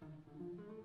Música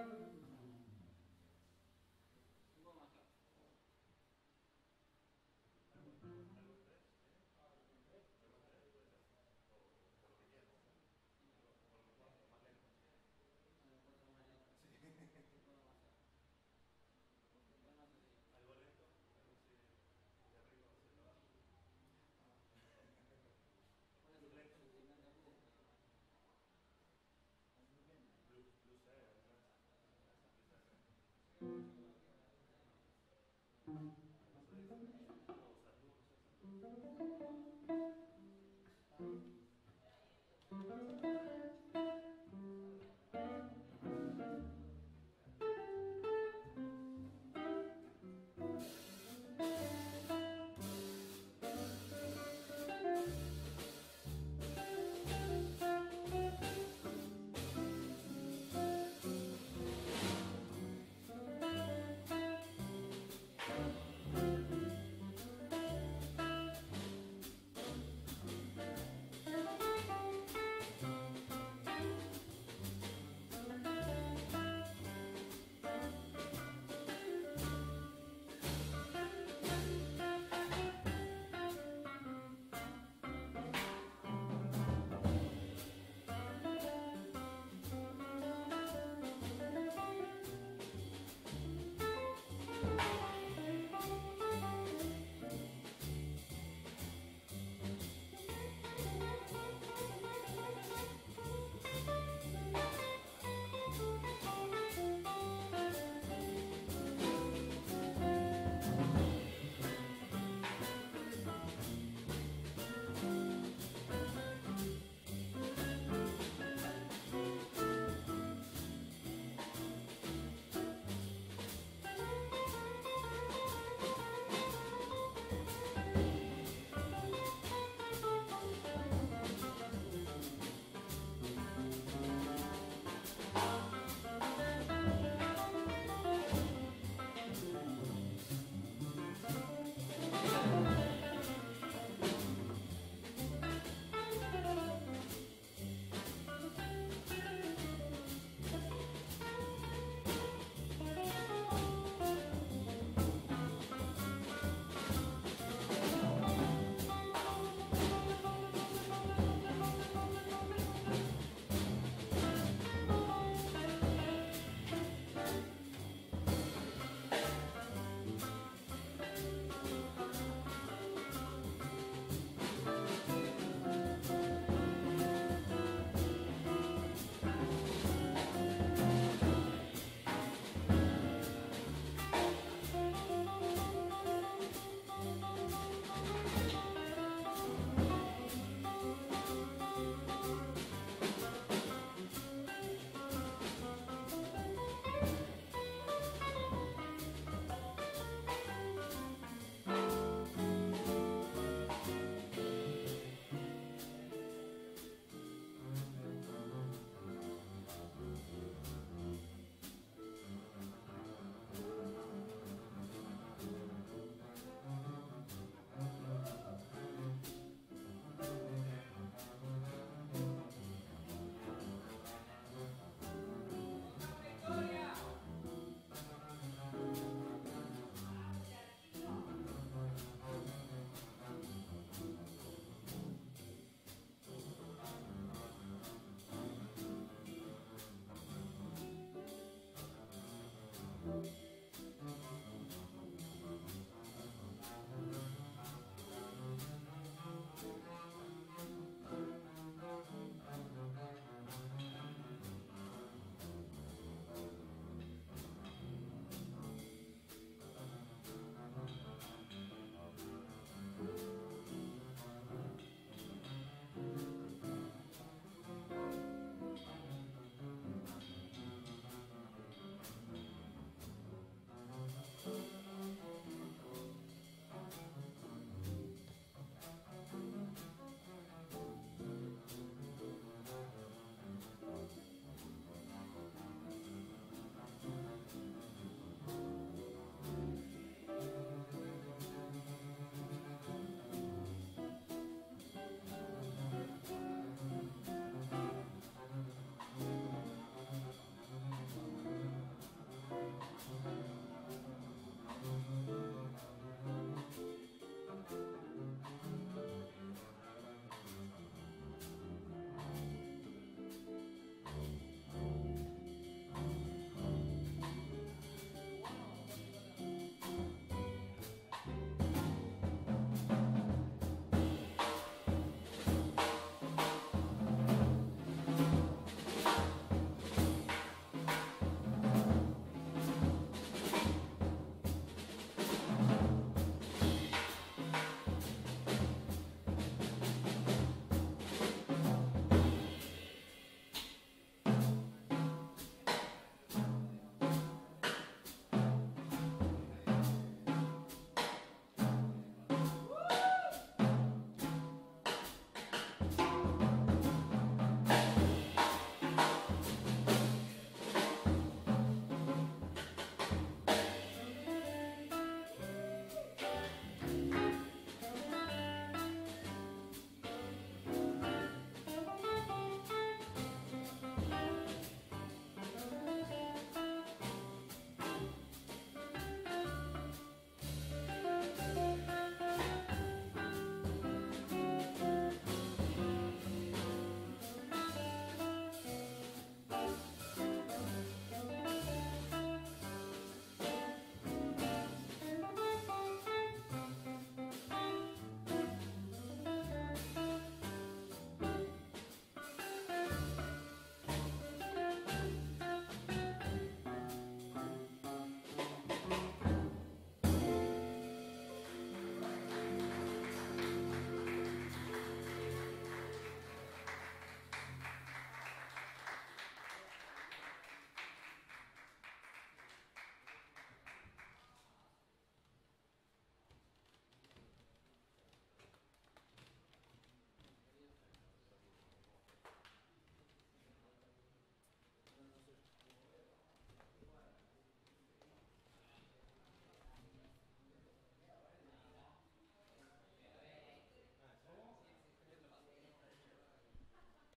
Hallelujah. Thank you.